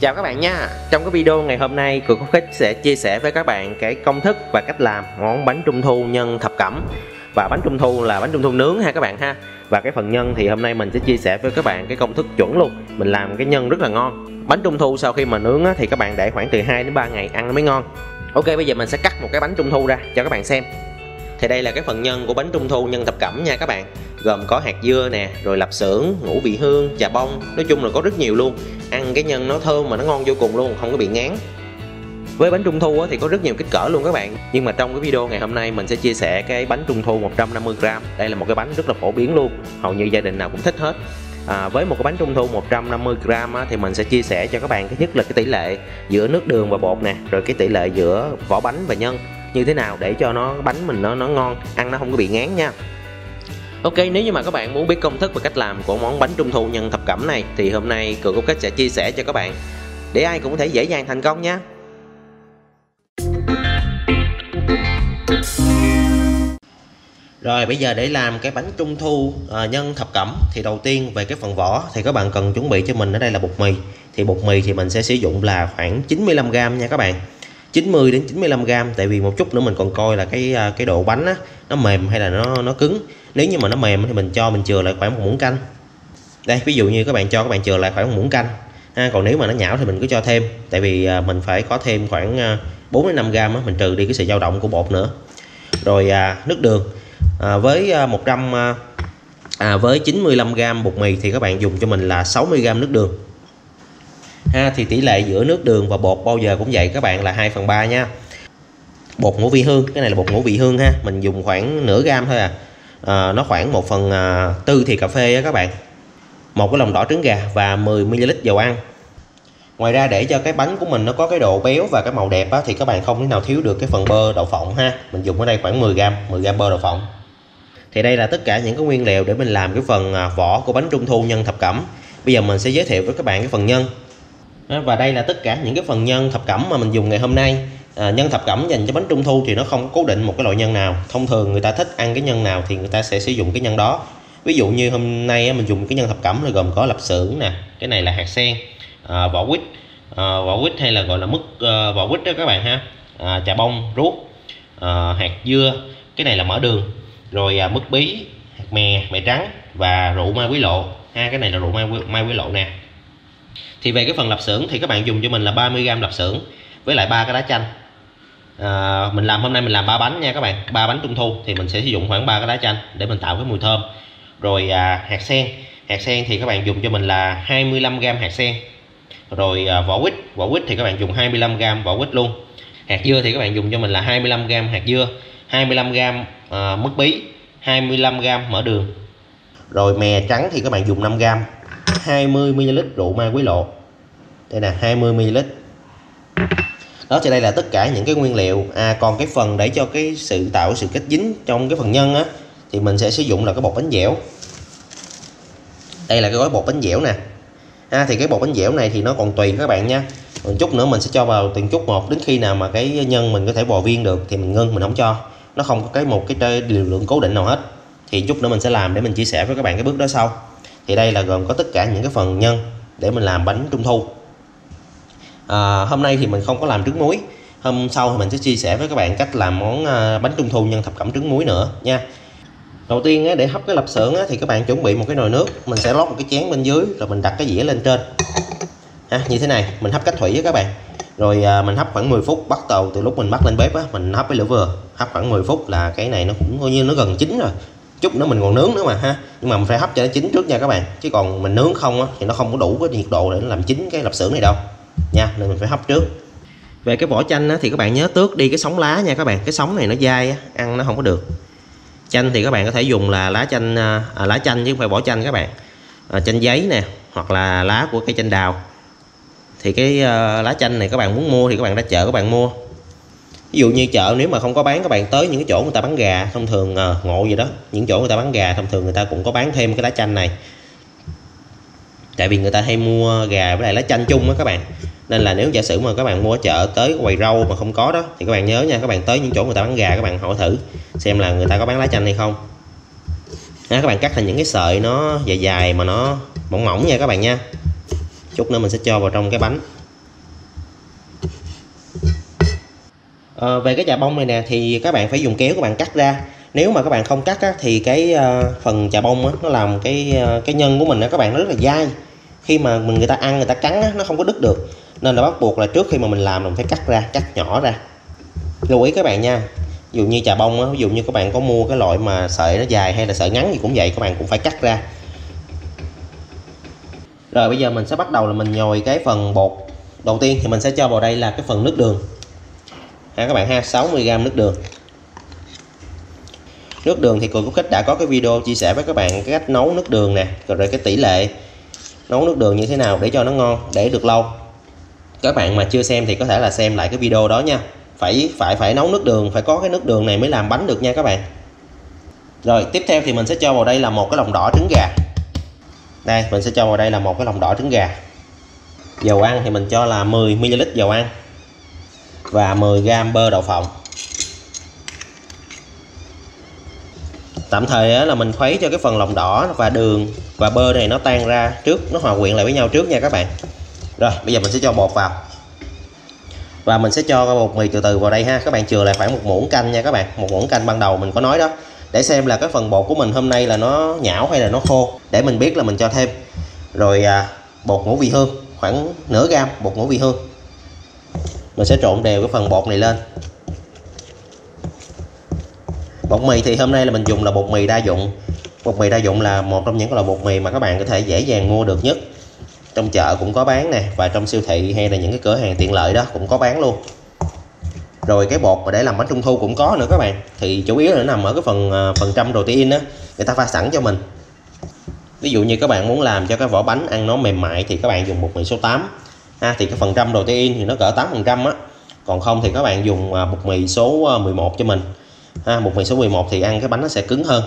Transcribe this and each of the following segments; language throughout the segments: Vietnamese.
Chào các bạn nha. Trong cái video ngày hôm nay Cường Khúc Khích sẽ chia sẻ với các bạn cái công thức và cách làm món bánh trung thu nhân thập cẩm. Và bánh trung thu là bánh trung thu nướng ha các bạn ha. Và cái phần nhân thì hôm nay mình sẽ chia sẻ với các bạn cái công thức chuẩn luôn. Mình làm cái nhân rất là ngon. Bánh trung thu sau khi mà nướng á, thì các bạn để khoảng từ 2 đến 3 ngày ăn nó mới ngon. Ok bây giờ mình sẽ cắt một cái bánh trung thu ra cho các bạn xem thì đây là cái phần nhân của bánh trung thu nhân thập cẩm nha các bạn. Gồm có hạt dưa nè rồi lạp xưởng ngũ vị hương trà bông. Nói chung là có rất nhiều luôn. Ăn cái nhân nó thơm mà nó ngon vô cùng luôn không có bị ngán. Với bánh trung thu thì có rất nhiều kích cỡ luôn các bạn. Nhưng mà trong cái video ngày hôm nay mình sẽ chia sẻ cái bánh trung thu 150g đây là một cái bánh rất là phổ biến luôn hầu như gia đình nào cũng thích hết. À, với một cái bánh trung thu 150g á, thì mình sẽ chia sẻ cho các bạn cái nhất là cái tỷ lệ giữa nước đường và bột nè rồi cái tỷ lệ giữa vỏ bánh và nhân như thế nào để cho nó bánh mình nó nó ngon ăn nó không có bị ngán nha. Ok nếu như mà các bạn muốn biết công thức và cách làm của món bánh trung thu nhân thập cẩm này thì hôm nay cường có cách sẽ chia sẻ cho các bạn. Để ai cũng có thể dễ dàng thành công nha. Rồi bây giờ để làm cái bánh trung thu à, nhân thập cẩm thì đầu tiên về cái phần vỏ thì các bạn cần chuẩn bị cho mình ở đây là bột mì. Thì bột mì thì mình sẽ sử dụng là khoảng 95g nha các bạn 90 đến 95 g tại vì một chút nữa mình còn coi là cái à, cái độ bánh á, nó mềm hay là nó nó cứng. Nếu như mà nó mềm thì mình cho mình chừa lại khoảng một muỗng canh. Đây ví dụ như các bạn cho các bạn chừa lại khoảng một muỗng canh. Ha, còn nếu mà nó nhão thì mình cứ cho thêm tại vì à, mình phải có thêm khoảng à, 4 đến 5 g á, mình trừ đi cái sự dao động của bột nữa. Rồi à, nước đường. À, với 100 à, với 95 g bột mì thì các bạn dùng cho mình là 60 g nước đường ha thì tỷ lệ giữa nước đường và bột bao giờ cũng vậy các bạn là 2 phần 3 nha. Bột ngũ vị hương cái này là bột ngũ vị hương ha mình dùng khoảng nửa gam thôi à, à nó khoảng 1 phần à, tư thì cà phê á các bạn. Một cái lòng đỏ trứng gà và 10 ml dầu ăn. Ngoài ra để cho cái bánh của mình nó có cái độ béo và cái màu đẹp á, thì các bạn không thể nào thiếu được cái phần bơ đậu phộng ha. Mình dùng ở đây khoảng 10 gram 10 gram bơ đậu phộng. Thì đây là tất cả những cái nguyên liệu để mình làm cái phần à, vỏ của bánh trung thu nhân thập cẩm. Bây giờ mình sẽ giới thiệu với các bạn cái phần nhân và đây là tất cả những cái phần nhân thập cẩm mà mình dùng ngày hôm nay. À, nhân thập cẩm dành cho bánh trung thu thì nó không cố định một cái loại nhân nào. Thông thường người ta thích ăn cái nhân nào thì người ta sẽ sử dụng cái nhân đó. Ví dụ như hôm nay mình dùng cái nhân thập cẩm là gồm có lạp xưởng nè cái này là hạt sen à, vỏ quýt à, vỏ quýt hay là gọi là mứt à, vỏ quýt đó các bạn ha. À, trà bông ruốc à, hạt dưa cái này là mỡ đường. Rồi à, mứt bí hạt mè mè trắng và rượu mai quý lộ. Ha cái này là rượu mai mai quý lộ nè thì về cái phần lạp xưởng thì các bạn dùng cho mình là 30g lạp xưởng với lại ba cái đá chanh. À, mình làm hôm nay mình làm ba bánh nha các bạn. Ba bánh trung thu thì mình sẽ sử dụng khoảng ba cái đá chanh để mình tạo cái mùi thơm. Rồi à, hạt sen. Hạt sen thì các bạn dùng cho mình là 25g hạt sen. Rồi à, vỏ quýt. Vỏ quýt thì các bạn dùng 25g vỏ quýt luôn. Hạt dưa thì các bạn dùng cho mình là 25g hạt dưa 25g à, mứt bí 25g mỡ đường. Rồi mè trắng thì các bạn dùng 5g 20ml rượu ma quý lộ. Đây nè 20ml đó thì đây là tất cả những cái nguyên liệu. À còn cái phần để cho cái sự tạo sự kết dính trong cái phần nhân á thì mình sẽ sử dụng là cái bột bánh dẻo. Đây là cái gói bột bánh dẻo nè. À, thì cái bột bánh dẻo này thì nó còn tùy các bạn nha. Một chút nữa mình sẽ cho vào từng chút một. Đến khi nào mà cái nhân mình có thể bò viên được thì mình ngưng mình không cho. Nó không có cái một cái liều lượng cố định nào hết. Thì chút nữa mình sẽ làm để mình chia sẻ với các bạn cái bước đó sau thì đây là gồm có tất cả những cái phần nhân để mình làm bánh trung thu. À, hôm nay thì mình không có làm trứng muối. Hôm sau thì mình sẽ chia sẻ với các bạn cách làm món à, bánh trung thu nhân thập cẩm trứng muối nữa nha. Đầu tiên để hấp cái lạp xưởng thì các bạn chuẩn bị một cái nồi nước. Mình sẽ lót một cái chén bên dưới rồi mình đặt cái dĩa lên trên. À, như thế này mình hấp cách thủy với các bạn. Rồi à, mình hấp khoảng 10 phút bắt đầu từ lúc mình bắt lên bếp á, mình hấp với lửa vừa. Hấp khoảng 10 phút là cái này nó cũng coi như nó gần chín rồi chút nữa mình còn nướng nữa mà ha. Nhưng mà mình phải hấp cho nó chín trước nha các bạn. Chứ còn mình nướng không á, thì nó không có đủ cái nhiệt độ để làm chín cái lạp xưởng này đâu. Nha nên mình phải hấp trước. Về cái vỏ chanh á, thì các bạn nhớ tước đi cái sóng lá nha các bạn. Cái sóng này nó dai á, ăn nó không có được. Chanh thì các bạn có thể dùng là lá chanh à, à lá chanh chứ không phải vỏ chanh các bạn. À, chanh giấy nè hoặc là lá của cây chanh đào. Thì cái uh, lá chanh này các bạn muốn mua thì các bạn ra chợ các bạn mua ví dụ như chợ nếu mà không có bán các bạn tới những cái chỗ người ta bán gà thông thường à, ngộ gì đó những chỗ người ta bán gà thông thường người ta cũng có bán thêm cái lá chanh này. Tại vì người ta hay mua gà với lại lá chanh chung á các bạn. Nên là nếu giả sử mà các bạn mua ở chợ tới quầy rau mà không có đó thì các bạn nhớ nha các bạn tới những chỗ người ta bán gà các bạn hỏi thử xem là người ta có bán lá chanh hay không. À, các bạn cắt thành những cái sợi nó dài dài mà nó mỏng mỏng nha các bạn nha. Chút nữa mình sẽ cho vào trong cái bánh. À, về cái chà bông này nè thì các bạn phải dùng kéo các bạn cắt ra. Nếu mà các bạn không cắt á, thì cái uh, phần chà bông á, nó làm cái uh, cái nhân của mình á, các bạn nó rất là dai. Khi mà mình người ta ăn người ta cắn á, nó không có đứt được. Nên là bắt buộc là trước khi mà mình làm mình phải cắt ra cắt nhỏ ra. Lưu ý các bạn nha ví dụ như trà bông á, ví dụ như các bạn có mua cái loại mà sợi nó dài hay là sợi ngắn gì cũng vậy các bạn cũng phải cắt ra. Rồi bây giờ mình sẽ bắt đầu là mình nhồi cái phần bột. Đầu tiên thì mình sẽ cho vào đây là cái phần nước đường ha các bạn ha 60g nước đường. Nước đường thì cô cũng khách đã có cái video chia sẻ với các bạn cái cách nấu nước đường nè, rồi cái tỷ lệ nấu nước đường như thế nào để cho nó ngon, để được lâu. Các bạn mà chưa xem thì có thể là xem lại cái video đó nha. Phải phải phải nấu nước đường, phải có cái nước đường này mới làm bánh được nha các bạn. Rồi, tiếp theo thì mình sẽ cho vào đây là một cái lòng đỏ trứng gà. Đây, mình sẽ cho vào đây là một cái lòng đỏ trứng gà. Dầu ăn thì mình cho là 10 ml dầu ăn và 10 g bơ đậu phộng. Tạm thời là mình khuấy cho cái phần lòng đỏ và đường và bơ này nó tan ra trước nó hòa quyện lại với nhau trước nha các bạn. Rồi bây giờ mình sẽ cho bột vào. Và mình sẽ cho bột mì từ từ vào đây ha. Các bạn chừa lại khoảng một muỗng canh nha các bạn. Một muỗng canh ban đầu mình có nói đó. Để xem là cái phần bột của mình hôm nay là nó nhão hay là nó khô. Để mình biết là mình cho thêm. Rồi à, bột ngũ vị hương khoảng nửa gam bột ngũ vị hương mình sẽ trộn đều cái phần bột này lên. Bột mì thì hôm nay là mình dùng là bột mì đa dụng. Bột mì đa dụng là một trong những loại bột mì mà các bạn có thể dễ dàng mua được nhất. Trong chợ cũng có bán nè, và trong siêu thị hay là những cái cửa hàng tiện lợi đó cũng có bán luôn. Rồi cái bột mà để làm bánh trung thu cũng có nữa các bạn. Thì chủ yếu là nó nằm ở cái phần à, phần trăm protein đó người ta pha sẵn cho mình. Ví dụ như các bạn muốn làm cho cái vỏ bánh ăn nó mềm mại thì các bạn dùng bột mì số 8 ha, thì cái phần trăm protein thì nó cỡ 8 phần trăm á. Còn không thì các bạn dùng à, bột mì số à, 11 cho mình. Ha, bột mì số 11 thì ăn cái bánh nó sẽ cứng hơn.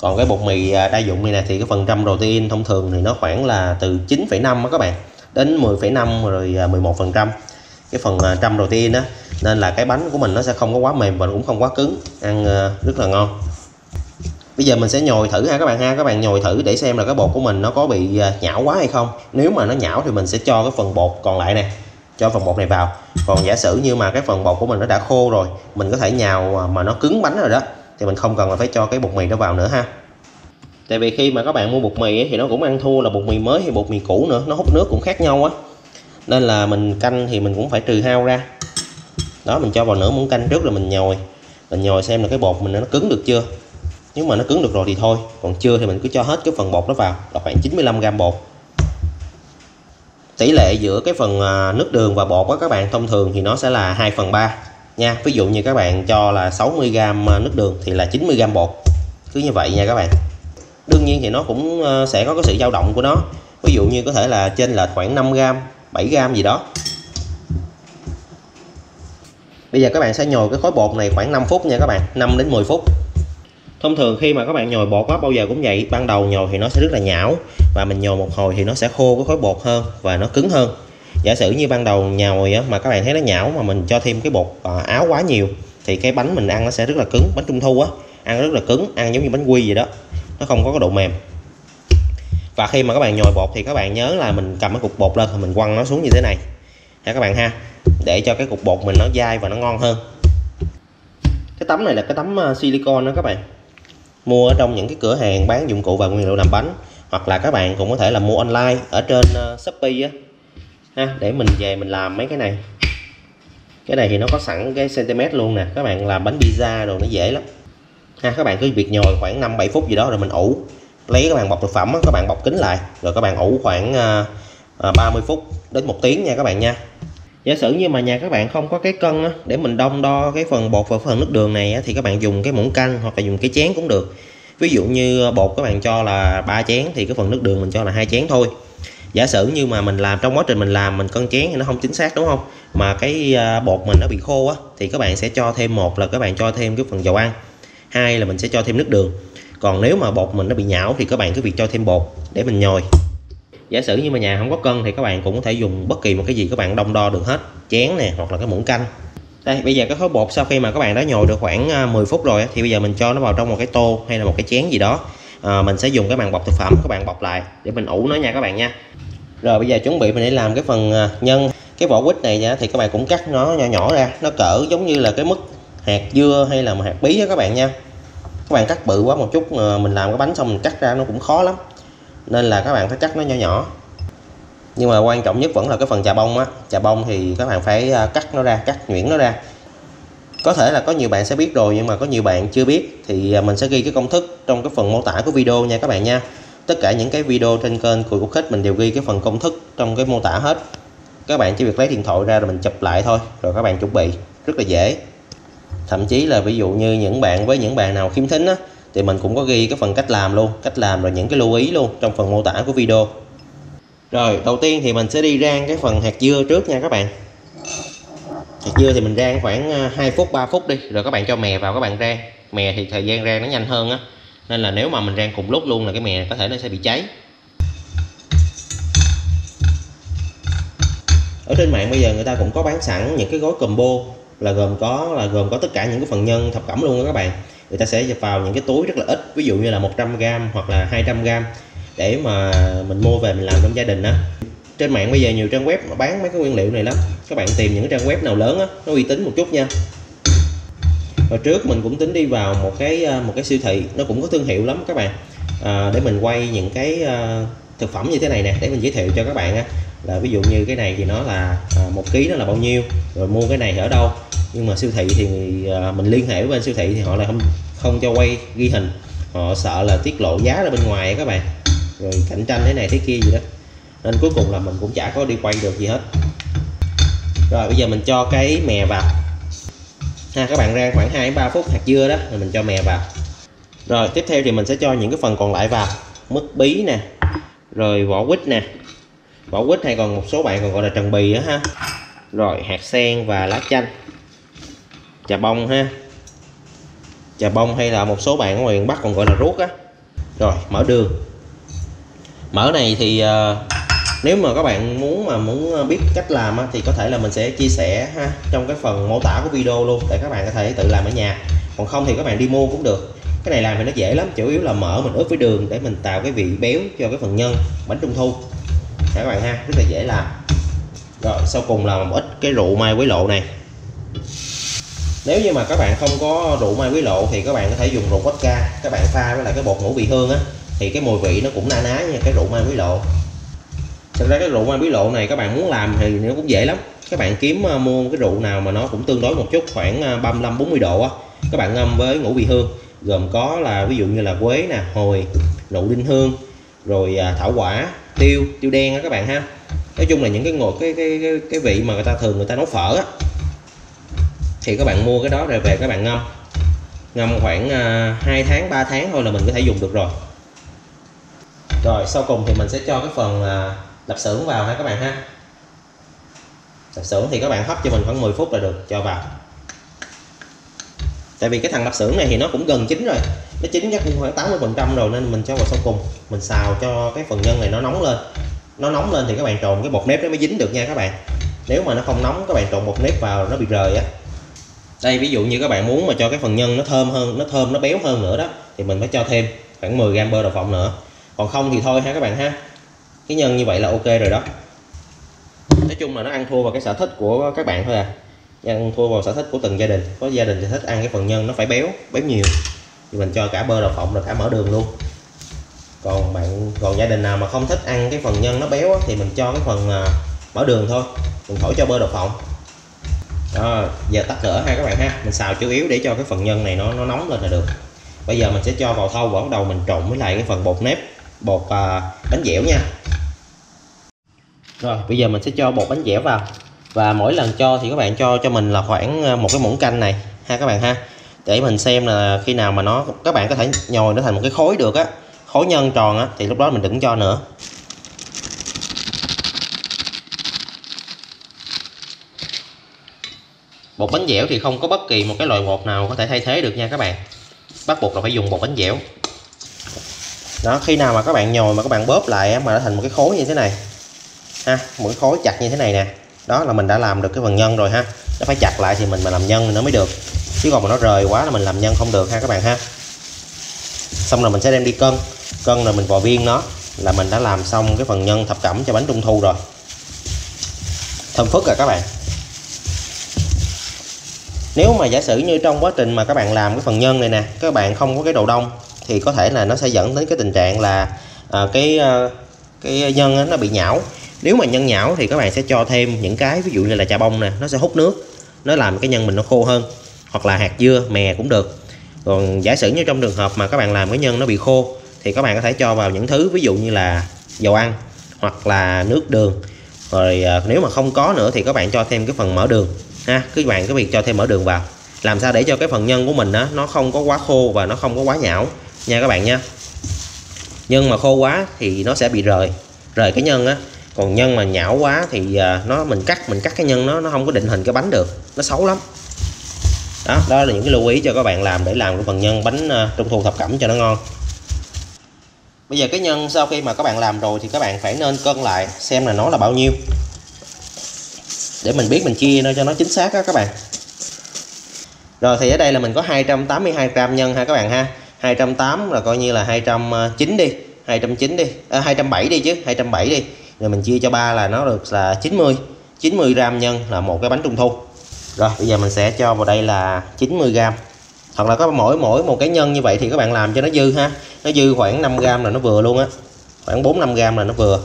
Còn cái bột mì à, đa dụng này nè thì cái phần trăm protein thông thường thì nó khoảng là từ 9,5 các bạn đến 10,5 rồi 11 phần trăm. Cái phần trăm protein á nên là cái bánh của mình nó sẽ không có quá mềm và cũng không quá cứng ăn rất là ngon bây giờ mình sẽ nhồi thử ha các bạn ha. Các bạn nhồi thử để xem là cái bột của mình nó có bị à, nhão quá hay không. Nếu mà nó nhão thì mình sẽ cho cái phần bột còn lại này cho phần bột này vào. Còn giả sử như mà cái phần bột của mình nó đã khô rồi mình có thể nhào à, mà nó cứng bánh rồi đó thì mình không cần là phải cho cái bột mì đó vào nữa ha. Tại vì khi mà các bạn mua bột mì ấy, thì nó cũng ăn thua là bột mì mới hay bột mì cũ nữa nó hút nước cũng khác nhau á. Nên là mình canh thì mình cũng phải trừ hao ra. Đó mình cho vào nửa muỗng canh trước rồi mình nhồi. Mình nhồi xem là cái bột mình nó cứng được chưa nếu mà nó cứng được rồi thì thôi, còn chưa thì mình cứ cho hết cái phần bột đó vào, là khoảng 95 gram bột. Tỷ lệ giữa cái phần à, nước đường và bột của các bạn, thông thường thì nó sẽ là 2 phần 3 nha. Ví dụ như các bạn cho là 60 gram à, nước đường thì là 90 gram bột. Cứ như vậy nha các bạn. Đương nhiên thì nó cũng à, sẽ có cái sự dao động của nó. Ví dụ như có thể là trên là khoảng 5 gram 7 gram gì đó. Bây giờ các bạn sẽ nhồi cái khối bột này khoảng 5 phút nha các bạn 5 đến 10 phút thông thường khi mà các bạn nhồi bột á bao giờ cũng vậy. Ban đầu nhồi thì nó sẽ rất là nhão và mình nhồi một hồi thì nó sẽ khô cái khối bột hơn và nó cứng hơn. Giả sử như ban đầu nhồi á, mà các bạn thấy nó nhão mà mình cho thêm cái bột à, áo quá nhiều thì cái bánh mình ăn nó sẽ rất là cứng bánh trung thu á. Ăn rất là cứng ăn giống như bánh quy vậy đó. Nó không có cái độ mềm. Và khi mà các bạn nhồi bột thì các bạn nhớ là mình cầm cái cục bột lên thì mình quăng nó xuống như thế này. Ha các bạn ha. Để cho cái cục bột mình nó dai và nó ngon hơn. Cái tấm này là cái tấm à, silicon đó các bạn mua ở trong những cái cửa hàng bán dụng cụ và nguyên liệu làm bánh hoặc là các bạn cũng có thể là mua online ở trên uh, Shopee á. Ha để mình về mình làm mấy cái này. Cái này thì nó có sẵn cái cm luôn nè. Các bạn làm bánh pizza rồi nó dễ lắm. Ha các bạn cứ việc nhồi khoảng 5 7 phút gì đó rồi mình ủ. Lấy các bạn bọc thực phẩm á, các bạn bọc kính lại. Rồi các bạn ủ khoảng ờ, ờ, uh, 30 phút đến một tiếng nha các bạn nha giả sử như mà nhà các bạn không có cái cân á, để mình đông đo cái phần bột và phần nước đường này á, thì các bạn dùng cái muỗng canh hoặc là dùng cái chén cũng được. Ví dụ như ờ, bột các bạn cho là ba chén thì cái phần nước đường mình cho là hai chén thôi. Giả sử như mà mình làm trong quá trình mình làm mình cân chén thì nó không chính xác đúng không? Mà cái ờ, bột mình nó bị khô á thì các bạn sẽ cho thêm một là các bạn cho thêm cái phần dầu ăn hai là mình sẽ cho thêm nước đường. Còn nếu mà bột mình nó bị nhão thì các bạn cứ việc cho thêm bột để mình nhồi giả sử như mà nhà không có cân thì các bạn cũng có thể dùng bất kỳ một cái gì các bạn đông đo được hết. Chén nè hoặc là cái muỗng canh. Đây bây giờ cái khối bột sau khi mà các bạn đã nhồi được khoảng à, 10 phút rồi thì bây giờ mình cho nó vào trong một cái tô hay là một cái chén gì đó. À, mình sẽ dùng cái màng bọc thực phẩm các bạn bọc lại để mình ủ nó nha các bạn nha. Rồi bây giờ chuẩn bị mình để làm cái phần à, nhân. Cái vỏ quýt này nha thì các bạn cũng cắt nó nhỏ nhỏ ra. Nó cỡ giống như là cái mức hạt dưa hay là hạt bí á các bạn nha. Các bạn cắt bự quá một chút à, mình làm cái bánh xong mình cắt ra nó cũng khó lắm nên là các bạn phải cắt nó nhỏ nhỏ. Nhưng mà quan trọng nhất vẫn là cái phần chà bông á. Chà bông thì các bạn phải à, cắt nó ra, cắt nhuyễn nó ra. Có thể là có nhiều bạn sẽ biết rồi, nhưng mà có nhiều bạn chưa biết thì à, mình sẽ ghi cái công thức trong cái phần mô tả của video nha các bạn nha. Tất cả những cái video trên kênh của Cục Khách mình đều ghi cái phần công thức trong cái mô tả hết. Các bạn chỉ việc lấy điện thoại ra rồi mình chụp lại thôi, rồi các bạn chuẩn bị. Rất là dễ. Thậm chí là ví dụ như những bạn, với những bạn nào khiếm thính á thì mình cũng có ghi cái phần cách làm luôn, cách làm rồi những cái lưu ý luôn trong phần mô tả của video. Rồi, đầu tiên thì mình sẽ đi rang cái phần hạt dưa trước nha các bạn. Hạt dưa thì mình rang khoảng à, 2 phút 3 phút đi, rồi các bạn cho mè vào các bạn rang mè thì thời gian rang nó nhanh hơn á, nên là nếu mà mình rang cùng lúc luôn là cái mè có thể nó sẽ bị cháy. Ở trên mạng bây giờ người ta cũng có bán sẵn những cái gói combo là gồm có, là gồm có tất cả những cái phần nhân thập cẩm luôn đó các bạn người ta sẽ vào những cái túi rất là ít ví dụ như là 100g hoặc là 200g để mà mình mua về mình làm trong gia đình á. Trên mạng bây giờ nhiều trang web mà bán mấy cái nguyên liệu này lắm. Các bạn tìm những cái trang web nào lớn á nó uy tín một chút nha. Hồi trước mình cũng tính đi vào một cái ờ, một cái siêu thị nó cũng có thương hiệu lắm các bạn. À, để mình quay những cái uh, thực phẩm như thế này nè để mình giới thiệu cho các bạn á. Là ví dụ như cái này thì nó là à, một ký nó là bao nhiêu rồi mua cái này ở đâu nhưng mà siêu thị thì à, mình liên hệ với bên siêu thị thì họ lại không không cho quay ghi hình. Họ sợ là tiết lộ giá ra bên ngoài các bạn. Rồi cạnh tranh thế này thế kia gì đó. Nên cuối cùng là mình cũng chả có đi quay được gì hết. Rồi bây giờ mình cho cái mè vào. Ha, các bạn rang khoảng 2 3 phút hạt dưa đó, rồi mình cho mè vào. Rồi, tiếp theo thì mình sẽ cho những cái phần còn lại vào. Mứt bí nè, rồi vỏ quýt nè. Vỏ quýt hay còn một số bạn còn gọi là trần bì á ha. Rồi, hạt sen và lá chanh trà bông ha. Trà bông hay là một số bạn ở ngoài bắc còn gọi là ruốc á. Rồi mỡ đường. Mỡ này thì uh, nếu mà các bạn muốn mà muốn biết cách làm á, thì có thể là mình sẽ chia sẻ ha trong cái phần mô tả của video luôn để các bạn có thể tự làm ở nhà. Còn không thì các bạn đi mua cũng được. Cái này làm thì nó dễ lắm chủ yếu là mỡ mình ướp với đường để mình tạo cái vị béo cho cái phần nhân bánh trung thu. Các bạn ha rất là dễ làm. Rồi sau cùng là một ít cái rượu mai quế lộ này nếu như mà các bạn không có rượu mai quý lộ thì các bạn có thể dùng rượu vodka. Các bạn pha với lại cái bột ngũ vị hương á thì cái mùi vị nó cũng na ná như cái rượu mai quý lộ. Thực ra cái rượu mai quý lộ này các bạn muốn làm thì nó cũng dễ lắm. Các bạn kiếm ờ, mua cái rượu nào mà nó cũng tương đối một chút khoảng ờ, 35 40 độ á các bạn ngâm với ngũ vị hương. Gồm có là ví dụ như là quế nè hồi nụ đinh hương rồi ờ, thảo quả tiêu tiêu đen á các bạn ha. Nói chung là những cái ngồi cái cái cái, cái vị mà người ta thường người ta nấu phở á thì các bạn mua cái đó rồi về các bạn ngâm. Ngâm khoảng à, uh, 2 tháng 3 tháng thôi là mình có thể dùng được rồi. Rồi sau cùng thì mình sẽ cho cái phần à, uh, đập xưởng vào ha các bạn ha. Đập xưởng thì các bạn hấp cho mình khoảng 10 phút là được cho vào. Tại vì cái thằng đập xưởng này thì nó cũng gần chín rồi. Nó chín chắc cũng khoảng 80 phần trăm rồi nên mình cho vào sau cùng. Mình xào cho cái phần nhân này nó nóng lên. Nó nóng lên thì các bạn trộn cái bột nếp nó mới dính được nha các bạn. Nếu mà nó không nóng các bạn trộn bột nếp vào nó bị rời á đây, ví dụ như các bạn muốn mà cho cái phần nhân nó thơm hơn, nó thơm, nó béo hơn nữa đó, thì mình phải cho thêm khoảng 10 gram bơ đậu phộng nữa. Còn không thì thôi ha các bạn ha. Cái nhân như vậy là ok rồi đó. Nói chung là nó ăn thua vào cái sở thích của các bạn thôi à. Ăn thua vào sở thích của từng gia đình. Có gia đình thì thích ăn cái phần nhân nó phải béo béo nhiều. Thì mình cho cả bơ đậu phộng rồi cả mỡ đường luôn. Còn bạn, còn gia đình nào mà không thích ăn cái phần nhân nó béo thì mình cho cái phần à, mỡ đường thôi. Mình khỏi cho bơ đậu phộng à, giờ tắt lửa ha các bạn ha. Mình xào chủ yếu để cho cái phần nhân này nó nó nóng lên là được. Bây giờ mình sẽ cho vào thau và bắt đầu mình trộn với lại cái phần bột nếp bột à, bánh dẻo nha. Rồi bây giờ mình sẽ cho bột bánh dẻo vào. Và mỗi lần cho thì các bạn cho cho mình là khoảng à, một cái muỗng canh này ha các bạn ha. Để mình xem là khi nào mà nó các bạn có thể nhồi nó thành một cái khối được á. Khối nhân tròn á thì lúc đó mình đừng cho nữa. Bột bánh dẻo thì không có bất kỳ một cái loại bột nào có thể thay thế được nha các bạn. Bắt buộc là phải dùng bột bánh dẻo. Đó, khi nào mà các bạn nhồi mà các bạn bóp lại mà nó thành một cái khối như thế này. Ha, một cái khối chặt như thế này nè. Đó là mình đã làm được cái phần nhân rồi ha. Nó phải chặt lại thì mình mà làm nhân nó mới được. Chứ còn mà nó rời quá là mình làm nhân không được ha các bạn ha. Xong rồi mình sẽ đem đi cân. Cân rồi mình vò viên nó. Là mình đã làm xong cái phần nhân thập cẩm cho bánh trung thu rồi. Thơm phức rồi các bạn nếu mà giả sử như trong quá trình mà các bạn làm cái phần nhân này nè các bạn không có cái đồ đông thì có thể là nó sẽ dẫn đến cái tình trạng là à, cái à, cái nhân nó bị nhão. Nếu mà nhân nhão thì các bạn sẽ cho thêm những cái ví dụ như là trà bông nè nó sẽ hút nước nó làm cái nhân mình nó khô hơn hoặc là hạt dưa mè cũng được. Còn giả sử như trong trường hợp mà các bạn làm cái nhân nó bị khô thì các bạn có thể cho vào những thứ ví dụ như là dầu ăn hoặc là nước đường. Rồi à, nếu mà không có nữa thì các bạn cho thêm cái phần mỡ đường ha các bạn cái việc cho thêm mỡ đường vào. Làm sao để cho cái phần nhân của mình á, nó không có quá khô và nó không có quá nhão. Nha các bạn nha. Nhân mà khô quá thì nó sẽ bị rời. Rời cái nhân á, còn nhân mà nhão quá thì à, nó, mình cắt mình cắt cái nhân nó nó không có định hình cái bánh được. Nó xấu lắm. Đó đó là những cái lưu ý cho các bạn làm để làm cái phần nhân bánh à, trung thu thập cẩm cho nó ngon. Bây giờ cái nhân sau khi mà các bạn làm rồi thì các bạn phải nên cân lại xem là nó là bao nhiêu để mình biết mình chia nó cho nó chính xác đó các bạn. Rồi thì ở đây là mình có 282 gram nhân ha các bạn ha. 208 là coi như là 209 đi 209 đi à, 207 đi chứ 207 đi. Rồi mình chia cho ba là nó được là 90 90 gram nhân là một cái bánh trung thu. Rồi bây giờ mình sẽ cho vào đây là 90 gram. Hoặc là có mỗi mỗi một cái nhân như vậy thì các bạn làm cho nó dư ha. Nó dư khoảng 5 gram là nó vừa luôn á. Khoảng 4 5 gram là nó vừa.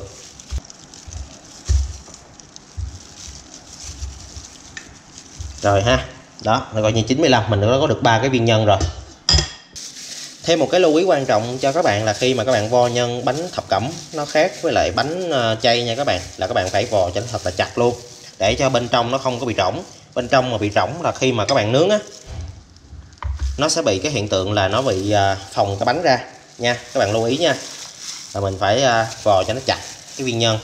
Rồi ha. Đó, là coi như 95 mình đã có được ba cái viên nhân rồi. Thêm một cái lưu ý quan trọng cho các bạn là khi mà các bạn vo nhân bánh thập cẩm, nó khác với lại bánh ờ, chay nha các bạn, là các bạn phải vò cho nó thật là chặt luôn. Để cho bên trong nó không có bị rỗng. Bên trong mà bị rỗng là khi mà các bạn nướng á, nó sẽ bị cái hiện tượng là nó bị ờ, phồng cái bánh ra nha. Các bạn lưu ý nha. Là mình phải ờ, vò cho nó chặt cái viên nhân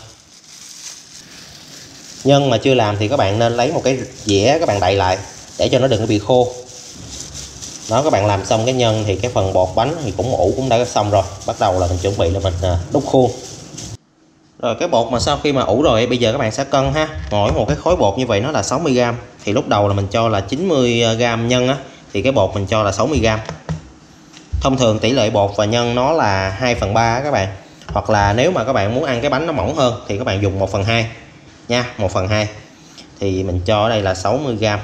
nhân mà chưa làm thì các bạn nên lấy một cái dĩa các bạn đậy lại để cho nó đừng có bị khô. Đó, các bạn làm xong cái nhân thì cái phần bột bánh thì cũng ủ cũng đã xong rồi. Bắt đầu là mình chuẩn bị là mình à, đúc khuôn. Rồi, cái bột mà sau khi mà ủ rồi bây giờ các bạn sẽ cân ha. Mỗi một cái khối bột như vậy nó là 60g thì lúc đầu là mình cho là 90g nhân á, thì cái bột mình cho là 60g thông thường tỷ lệ bột và nhân nó là 2 phần 3 các bạn. Hoặc là nếu mà các bạn muốn ăn cái bánh nó mỏng hơn thì các bạn dùng 1 phần 2 nha 1 phần 2 thì mình cho ở đây là 60g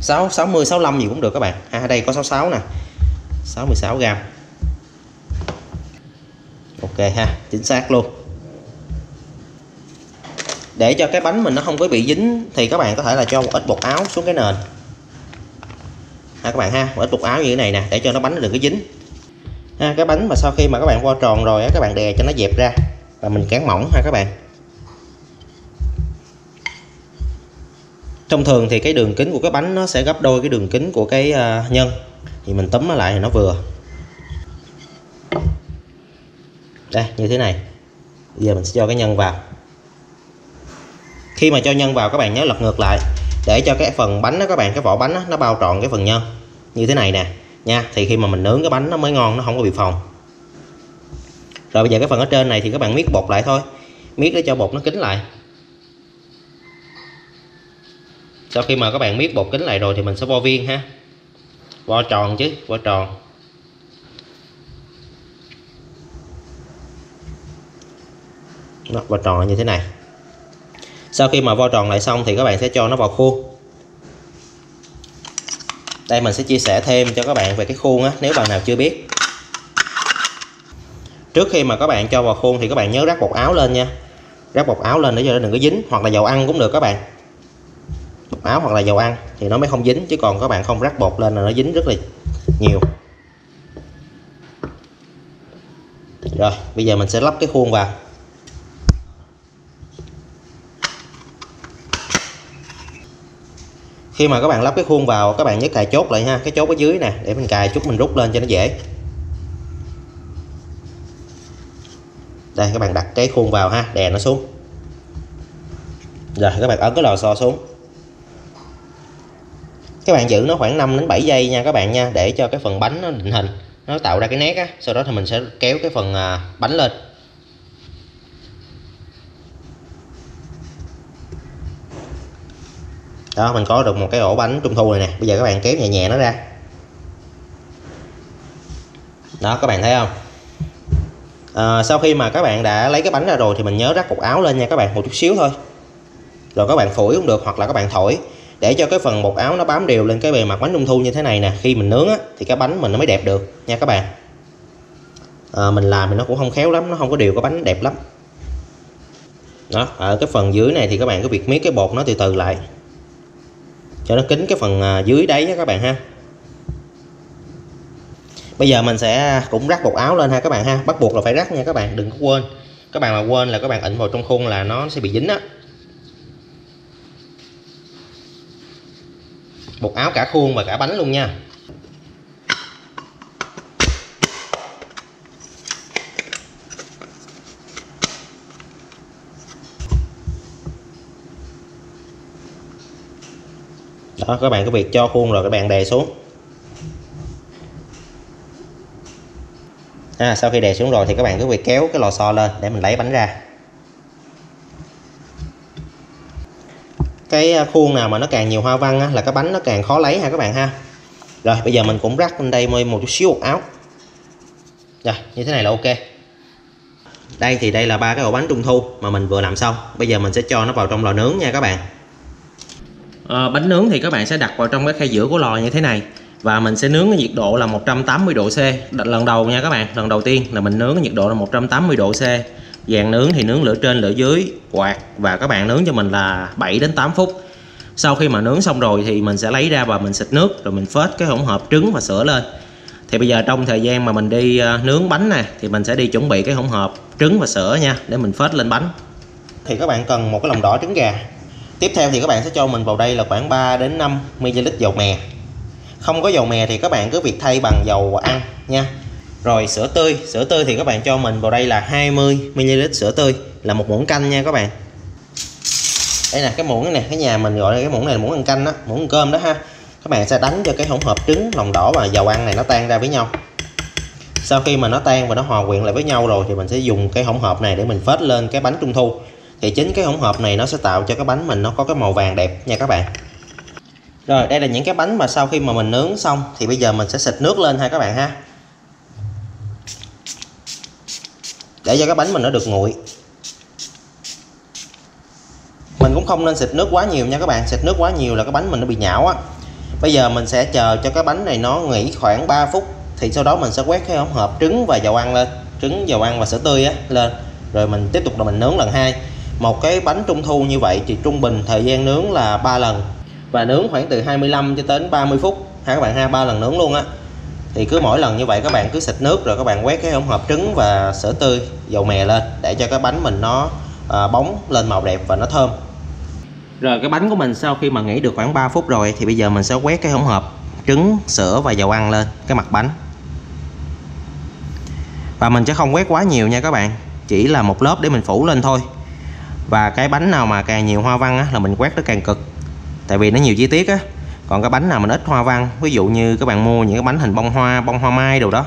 6 60 65 gì cũng được các bạn. À, ở đây có 66 nè. 66g ok ha chính xác luôn. Để cho cái bánh mình nó không có bị dính thì các bạn có thể là cho một ít bột áo xuống cái nền. Ha các bạn ha một ít bột áo như thế này nè để cho nó bánh nó đừng có dính. Ha, cái bánh mà sau khi mà các bạn vo tròn rồi á các bạn đè cho nó dẹp ra. Và mình cán mỏng ha các bạn. Thông thường thì cái đường kính của cái bánh nó sẽ gấp đôi cái đường kính của cái à, nhân. Thì mình tấm nó lại thì nó vừa. Đây như thế này. Bây giờ mình sẽ cho cái nhân vào. Khi mà cho nhân vào các bạn nhớ lật ngược lại. Để cho cái phần bánh đó các bạn cái vỏ bánh đó, nó bao trọn cái phần nhân. Như thế này nè nha. Thì khi mà mình nướng cái bánh nó mới ngon nó không có bị phồng. Rồi bây giờ cái phần ở trên này thì các bạn miết bột lại thôi. Miết để cho bột nó kín lại. Sau khi mà các bạn miết bột kính lại rồi thì mình sẽ vo viên ha. Vo tròn chứ, vo tròn. Nó vo tròn như thế này. Sau khi mà vo tròn lại xong thì các bạn sẽ cho nó vào khuôn. Đây mình sẽ chia sẻ thêm cho các bạn về cái khuôn á, nếu bạn nào chưa biết. Trước khi mà các bạn cho vào khuôn thì các bạn nhớ rắc bột áo lên nha. Rắc bột áo lên để cho nó đừng có dính hoặc là dầu ăn cũng được các bạn áo hoặc là dầu ăn thì nó mới không dính, chứ còn các bạn không rắc bột lên là nó dính rất là nhiều. Rồi, bây giờ mình sẽ lắp cái khuôn vào. Khi mà các bạn lắp cái khuôn vào, các bạn nhớ cài chốt lại ha, cái chốt ở dưới nè, để mình cài chút mình rút lên cho nó dễ. Đây, các bạn đặt cái khuôn vào ha, đè nó xuống. Rồi, các bạn ấn cái lò xo xuống các bạn giữ nó khoảng 5 đến 7 giây nha các bạn nha để cho cái phần bánh nó định hình nó tạo ra cái nét á. Sau đó thì mình sẽ kéo cái phần à, bánh lên. Đó mình có được một cái ổ bánh trung thu này nè. Bây giờ các bạn kéo nhẹ nhẹ nó ra. Đó các bạn thấy không? À, sau khi mà các bạn đã lấy cái bánh ra rồi thì mình nhớ rắc cục áo lên nha các bạn một chút xíu thôi. Rồi các bạn phủi cũng được hoặc là các bạn thổi để cho cái phần bột áo nó bám đều lên cái bề mặt bánh trung thu như thế này nè khi mình nướng á, thì cái bánh mình nó mới đẹp được nha các bạn. À, mình làm thì nó cũng không khéo lắm nó không có đều cái bánh đẹp lắm. Đó ở cái phần dưới này thì các bạn cứ việc miết cái bột nó từ từ lại. Cho nó kín cái phần à, dưới đáy nha các bạn ha. Bây giờ mình sẽ cũng rắc bột áo lên ha các bạn ha. Bắt buộc là phải rắc nha các bạn đừng có quên. Các bạn mà quên là các bạn ịnh vào trong khuôn là nó sẽ bị dính á. Bột áo cả khuôn và cả bánh luôn nha. Đó các bạn có việc cho khuôn rồi các bạn đè xuống. À, sau khi đè xuống rồi thì các bạn cứ việc kéo cái lò xo lên để mình lấy bánh ra. Cái à, khuôn nào mà nó càng nhiều hoa văn á, là cái bánh nó càng khó lấy ha các bạn ha. Rồi bây giờ mình cũng rắc lên đây một chút xíu bột áo. Rồi như thế này là ok. Đây thì đây là ba cái ổ bánh trung thu mà mình vừa làm xong. Bây giờ mình sẽ cho nó vào trong lò nướng nha các bạn. À, bánh nướng thì các bạn sẽ đặt vào trong cái khay giữa của lò như thế này. Và mình sẽ nướng cái nhiệt độ là 180 độ C. Lần đầu nha các bạn lần đầu tiên là mình nướng cái nhiệt độ là 180 độ C dàn nướng thì nướng lửa trên, lửa dưới, quạt. Và các bạn nướng cho mình là 7 đến 8 phút. Sau khi mà nướng xong rồi thì mình sẽ lấy ra và mình xịt nước, rồi mình phết cái hỗn hợp trứng và sữa lên. Thì bây giờ trong thời gian mà mình đi ờ, nướng bánh này thì mình sẽ đi chuẩn bị cái hỗn hợp trứng và sữa nha, để mình phết lên bánh. Thì các bạn cần một cái lòng đỏ trứng gà. Tiếp theo thì các bạn sẽ cho mình vào đây là khoảng 3 đến 5 ml dầu mè. Không có dầu mè thì các bạn cứ việc thay bằng dầu ăn nha rồi, sữa tươi. Sữa tươi thì các bạn cho mình vào đây là 20 ml sữa tươi, là một muỗng canh nha các bạn. Đây nè, cái muỗng này nè, cái nhà mình gọi là cái muỗng này là muỗng ăn canh đó muỗng ăn cơm đó ha. Các bạn sẽ đánh cho cái hỗn hợp trứng, lòng đỏ và dầu ăn này nó tan ra với nhau. Sau khi mà nó tan và nó hòa quyện lại với nhau rồi thì mình sẽ dùng cái hỗn hợp này để mình phết lên cái bánh trung thu. Thì chính cái hỗn hợp này nó sẽ tạo cho cái bánh mình nó có cái màu vàng đẹp nha các bạn. Rồi, đây là những cái bánh mà sau khi mà mình nướng xong thì bây giờ mình sẽ xịt nước lên ha các bạn ha. Để cho cái bánh mình nó được nguội. Mình cũng không nên xịt nước quá nhiều nha các bạn. Xịt nước quá nhiều là cái bánh mình nó bị nhão á. Bây giờ mình sẽ chờ cho cái bánh này nó nghỉ khoảng 3 phút, thì sau đó mình sẽ quét cái hỗn hợp trứng và dầu ăn lên. Trứng, dầu ăn và sữa tươi á, lên. Rồi mình tiếp tục là mình nướng lần hai. Một cái bánh trung thu như vậy thì trung bình thời gian nướng là 3 lần. Và nướng khoảng từ 25 cho đến 30 phút. Ha các bạn ha? Ba lần nướng luôn á thì cứ mỗi lần như vậy các bạn cứ xịt nước rồi các bạn quét cái hỗn hợp trứng và sữa tươi dầu mè lên để cho cái bánh mình nó à, bóng lên màu đẹp và nó thơm. Rồi cái bánh của mình sau khi mà nghỉ được khoảng 3 phút rồi thì bây giờ mình sẽ quét cái hỗn hợp trứng sữa và dầu ăn lên cái mặt bánh. Và mình sẽ không quét quá nhiều nha các bạn chỉ là một lớp để mình phủ lên thôi. Và cái bánh nào mà càng nhiều hoa văn á, là mình quét nó càng cực tại vì nó nhiều chi tiết á còn cái bánh nào mình ít hoa văn ví dụ như các bạn mua những cái bánh hình bông hoa bông hoa mai đồ đó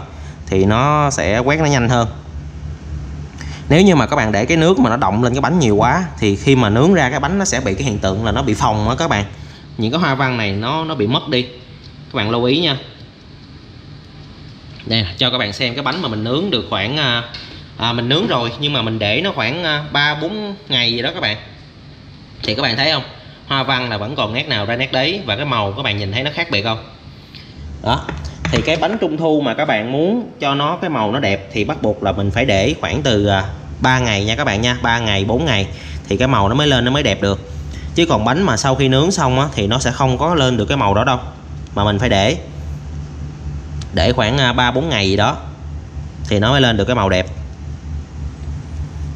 thì nó sẽ quét nó nhanh hơn. Nếu như mà các bạn để cái nước mà nó động lên cái bánh nhiều quá thì khi mà nướng ra cái bánh nó sẽ bị cái hiện tượng là nó bị phồng á các bạn. Những cái hoa văn này nó nó bị mất đi. Các bạn lưu ý nha. Đây cho các bạn xem cái bánh mà mình nướng được khoảng à, à mình nướng rồi nhưng mà mình để nó khoảng à, ba bốn ngày gì đó các bạn. Thì các bạn thấy không? Hoa văn là vẫn còn nét nào ra nét đấy và cái màu các bạn nhìn thấy nó khác biệt không? Đó thì cái bánh trung thu mà các bạn muốn cho nó cái màu nó đẹp thì bắt buộc là mình phải để khoảng từ à, 3 ngày nha các bạn nha 3 ngày 4 ngày thì cái màu nó mới lên nó mới đẹp được. Chứ còn bánh mà sau khi nướng xong á, thì nó sẽ không có lên được cái màu đó đâu mà mình phải để để khoảng à, 3 4 ngày gì đó thì nó mới lên được cái màu đẹp.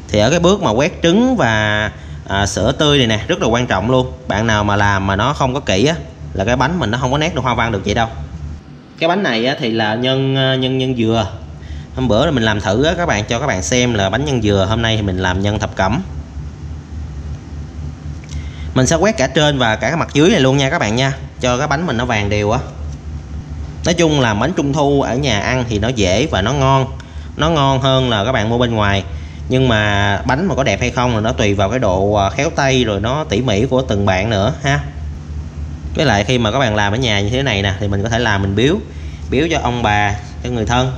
Thì ở cái bước mà quét trứng và à, sữa tươi này nè rất là quan trọng luôn. Bạn nào mà làm mà nó không có kỹ á là cái bánh mình nó không có nét được hoa văn được vậy đâu. Cái bánh này á, thì là nhân ờ, nhân nhân dừa. Hôm bữa là mình làm thử á, các bạn cho các bạn xem là bánh nhân dừa. Hôm nay thì mình làm nhân thập cẩm. Mình sẽ quét cả trên và cả cái mặt dưới này luôn nha các bạn nha cho cái bánh mình nó vàng đều á. Nói chung là bánh trung thu ở nhà ăn thì nó dễ và nó ngon. Nó ngon hơn là các bạn mua bên ngoài nhưng mà bánh mà có đẹp hay không là nó tùy vào cái độ à, khéo tay rồi nó tỉ mỉ của từng bạn nữa, ha. Với lại khi mà các bạn làm ở nhà như thế này nè, thì mình có thể làm mình biếu biếu cho ông bà, cho người thân.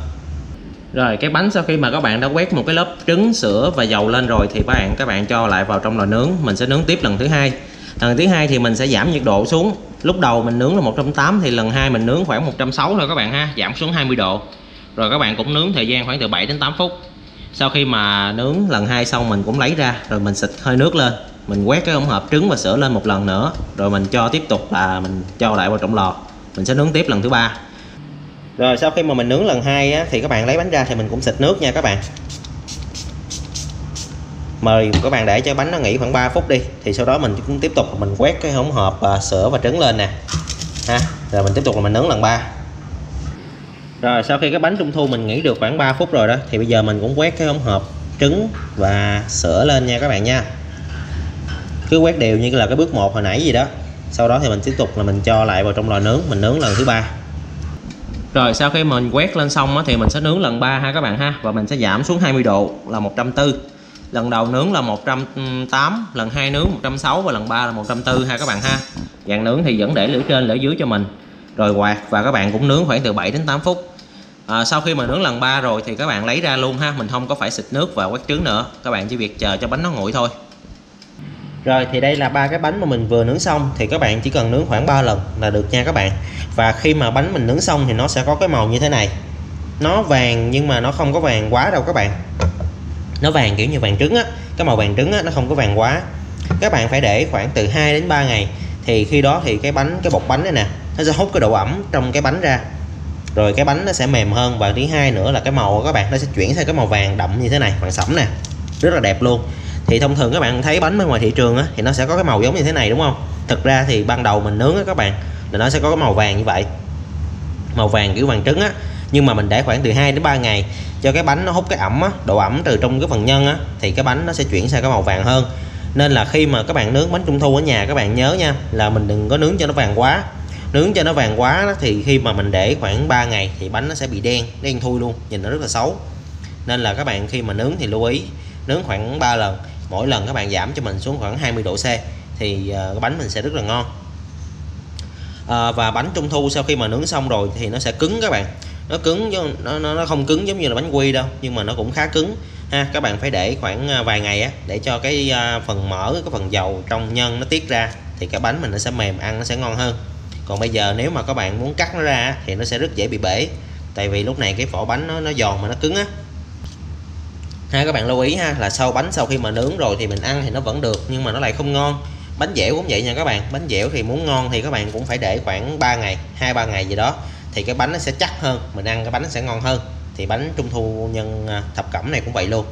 Rồi, cái bánh sau khi mà các bạn đã quét một cái lớp trứng, sữa và dầu lên rồi thì các bạn các bạn cho lại vào trong lò nướng. Mình sẽ nướng tiếp lần thứ hai. Lần thứ hai thì mình sẽ giảm nhiệt độ xuống. Lúc đầu mình nướng là 180 thì lần hai mình nướng khoảng 160 thôi các bạn ha, giảm xuống 20 độ. Rồi các bạn cũng nướng thời gian khoảng từ 7 đến 8 phút sau khi mà nướng lần hai xong mình cũng lấy ra rồi mình xịt hơi nước lên. Mình quét cái hỗn hợp trứng và sữa lên một lần nữa rồi mình cho tiếp tục là mình cho lại vào trong lò. Mình sẽ nướng tiếp lần thứ ba. Rồi sau khi mà mình nướng lần hai á, thì các bạn lấy bánh ra thì mình cũng xịt nước nha các bạn. Mời các bạn để cho bánh nó nghỉ khoảng 3 phút đi thì sau đó mình cũng tiếp tục mình quét cái hỗn hợp à, sữa và trứng lên nè. Ha rồi mình tiếp tục là mình nướng lần ba rồi, sau khi cái bánh trung thu mình nghỉ được khoảng 3 phút rồi đó, thì bây giờ mình cũng quét cái hỗn hợp trứng và sữa lên nha các bạn nha. Cứ quét đều như là cái bước một hồi nãy gì đó. Sau đó thì mình tiếp tục là mình cho lại vào trong lò nướng, mình nướng lần thứ ba. Rồi, sau khi mình quét lên xong thì mình sẽ nướng lần 3 ha các bạn ha, và mình sẽ giảm xuống 20 độ là 140 lần đầu nướng là 180 ừ, lần hai nướng 160 và lần 3 là 140 ha các bạn ha. Dàn nướng thì vẫn để lửa trên, lửa dưới cho mình rồi quạt và các bạn cũng nướng khoảng từ 7 đến 8 phút. À, sau khi mà nướng lần 3 rồi thì các bạn lấy ra luôn ha mình không có phải xịt nước và quét trứng nữa. Các bạn chỉ việc chờ cho bánh nó nguội thôi. Rồi thì đây là ba cái bánh mà mình vừa nướng xong. Thì các bạn chỉ cần nướng khoảng 3 lần là được nha các bạn. Và khi mà bánh mình nướng xong thì nó sẽ có cái màu như thế này. Nó vàng nhưng mà nó không có vàng quá đâu các bạn. Nó vàng kiểu như vàng trứng á. Cái màu vàng trứng á nó không có vàng quá. Các bạn phải để khoảng từ 2 đến 3 ngày. Thì khi đó thì cái bánh cái bột bánh này nè nó sẽ hút cái độ ẩm trong cái bánh ra. Rồi cái bánh nó sẽ mềm hơn và thứ hai nữa là cái màu của các bạn nó sẽ chuyển sang cái màu vàng đậm như thế này vàng sẫm nè. Rất là đẹp luôn. Thì thông thường các bạn thấy bánh bên ngoài thị trường á, thì nó sẽ có cái màu giống như thế này đúng không? Thực ra thì ban đầu mình nướng á các bạn là nó sẽ có cái màu vàng như vậy. Màu vàng kiểu vàng trứng á. Nhưng mà mình để khoảng từ 2 đến 3 ngày cho cái bánh nó hút cái ẩm á, độ ẩm từ trong cái phần nhân á thì cái bánh nó sẽ chuyển sang cái màu vàng hơn. Nên là khi mà các bạn nướng bánh trung thu ở nhà các bạn nhớ nha là mình đừng có nướng cho nó vàng quá nướng cho nó vàng quá đó, thì khi mà mình để khoảng 3 ngày thì bánh nó sẽ bị đen đen thui luôn nhìn nó rất là xấu. Nên là các bạn khi mà nướng thì lưu ý nướng khoảng 3 lần mỗi lần các bạn giảm cho mình xuống khoảng 20 độ C thì uh, cái bánh mình sẽ rất là ngon. À, và bánh trung thu sau khi mà nướng xong rồi thì nó sẽ cứng các bạn. Nó cứng nó, nó, nó không cứng giống như là bánh quy đâu nhưng mà nó cũng khá cứng ha. Các bạn phải để khoảng ờ, vài ngày á để cho cái phần mỡ cái phần dầu trong nhân nó tiết ra thì cái bánh mình nó sẽ mềm ăn nó sẽ ngon hơn còn bây giờ nếu mà các bạn muốn cắt nó ra thì nó sẽ rất dễ bị bể. Tại vì lúc này cái vỏ bánh nó nó giòn mà nó cứng á. Ha, các bạn lưu ý ha, là sau bánh sau khi mà nướng rồi thì mình ăn thì nó vẫn được, nhưng mà nó lại không ngon. Bánh dẻo cũng vậy nha các bạn. Bánh dẻo thì muốn ngon thì các bạn cũng phải để khoảng 3 ngày, hai, ba ngày gì đó, thì cái bánh nó sẽ chắc hơn, mình ăn cái bánh nó sẽ ngon hơn. Thì bánh trung thu nhân à, thập cẩm này cũng vậy luôn.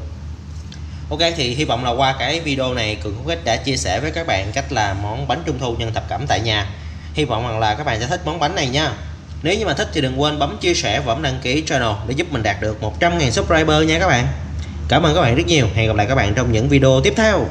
Ok, thì hy vọng là qua cái video này, Cường Khúc đã chia sẻ với các bạn cách làm món bánh trung thu nhân thập cẩm tại nhà. Hy vọng rằng là các bạn sẽ thích món bánh này nha. Nếu như mà thích thì đừng quên bấm chia sẻ và bấm đăng ký channel để giúp mình đạt được 100.000 subscriber nha các bạn. Cảm ơn các bạn rất nhiều. Hẹn gặp lại các bạn trong những video tiếp theo.